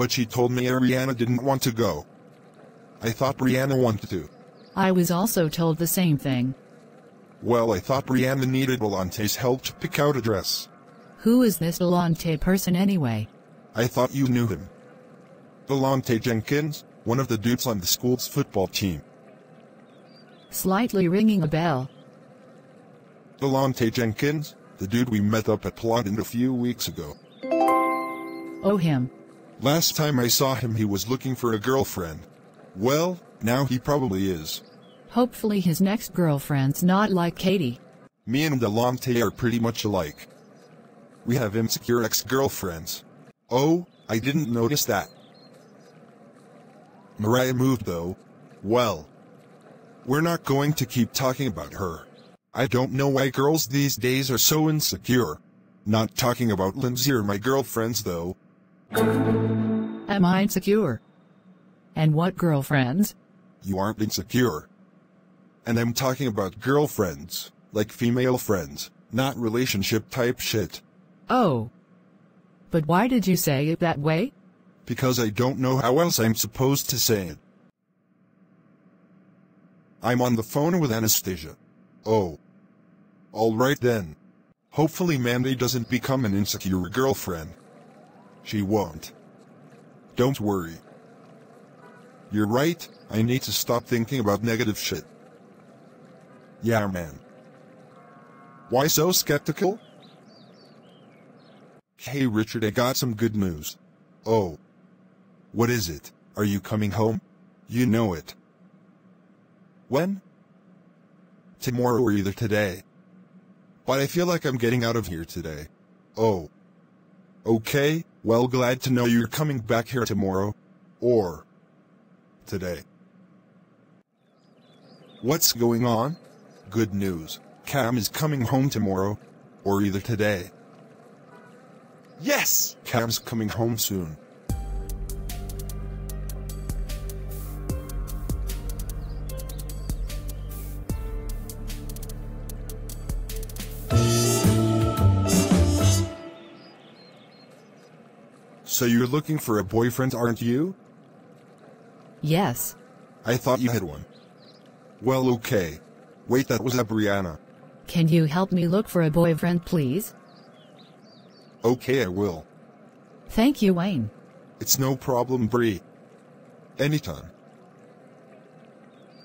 But she told me Ariana didn't want to go. I thought Brianna wanted to. I was also told the same thing. Well, I thought Brianna needed Dalontae's help to pick out a dress. Who is this Dalontae person anyway? I thought you knew him. Dalontae Jenkins, one of the dudes on the school's football team. Slightly ringing a bell. Dalontae Jenkins, the dude we met up at Plottin a few weeks ago. Oh him. Last time I saw him he was looking for a girlfriend. Well, now he probably is. Hopefully his next girlfriend's not like Katie. Me and Dalontae are pretty much alike. We have insecure ex-girlfriends. Oh, I didn't notice that. Mariah moved though. Well. We're not going to keep talking about her. I don't know why girls these days are so insecure. Not talking about Lindsey or my girlfriends though. Am I insecure? And what girlfriends? You aren't insecure. And I'm talking about girlfriends, like female friends, not relationship type shit. Oh. But why did you say it that way? Because I don't know how else I'm supposed to say it. I'm on the phone with Anastasia. Oh. Alright then. Hopefully Mandy doesn't become an insecure girlfriend. She won't. Don't worry. You're right, I need to stop thinking about negative shit. Yeah man. Why so skeptical? Hey Richard I got some good news. Oh. What is it? Are you coming home? You know it. When? Tomorrow or either today. But I feel like I'm getting out of here today. Oh. Okay, well glad to know you're coming back here tomorrow. Or. Today. What's going on? Good news. Cam is coming home tomorrow. Or either today. Yes! Cam's coming home soon. So you're looking for a boyfriend, aren't you? Yes. I thought you had one. Well, okay. Wait, that was a Brianna. Can you help me look for a boyfriend, please? Okay, I will. Thank you, Wayne. It's no problem, Bree. Anytime.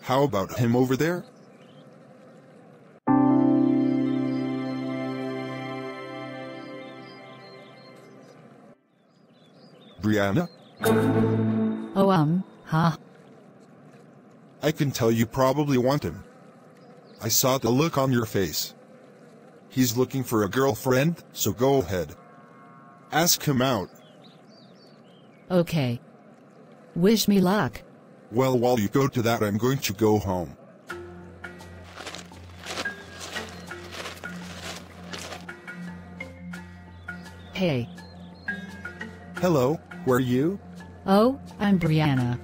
How about him over there? Brianna? Oh, um, huh? I can tell you probably want him. I saw the look on your face. He's looking for a girlfriend, so go ahead. Ask him out. Okay. Wish me luck. Well, while you go to that, I'm going to go home. Hey. Hello, who are you? Oh, I'm Brianna.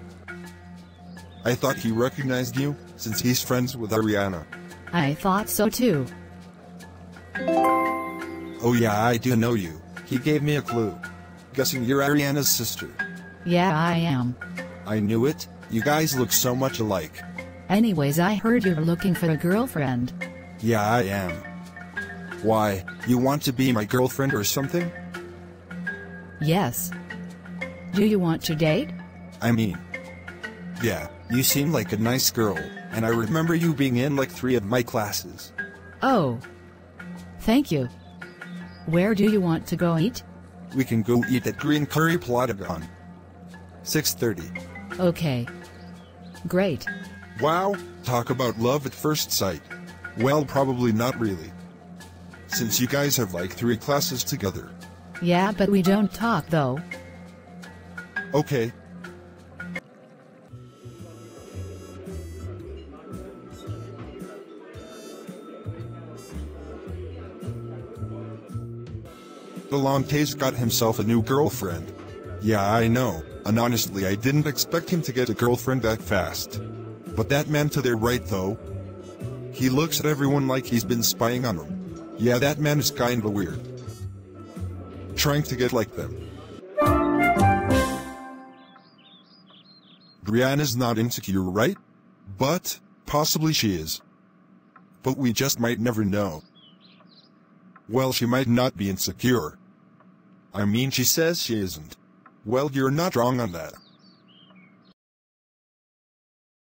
I thought he recognized you, since he's friends with Ariana. I thought so too. Oh yeah, I do know you. He gave me a clue. Guessing you're Ariana's sister. Yeah, I am. I knew it. You guys look so much alike. Anyways, I heard you're looking for a girlfriend. Yeah, I am. Why, you want to be my girlfriend or something? Yes. Do you want to date? I mean, yeah, you seem like a nice girl, and I remember you being in like three of my classes. Oh. Thank you. Where do you want to go eat? We can go eat at Green Curry Plotagon. 6.30. Okay. Great. Wow, talk about love at first sight. Well, probably not really. Since you guys have like three classes together. Yeah, but we don't talk though. Okay. Dalontae's got himself a new girlfriend. Yeah, I know, and honestly I didn't expect him to get a girlfriend that fast. But that man to their right though. He looks at everyone like he's been spying on them. Yeah, that man is kinda weird. Trying to get like them. Brianna's not insecure, right? But, possibly she is. But we just might never know. Well, she might not be insecure. I mean, she says she isn't. Well, you're not wrong on that.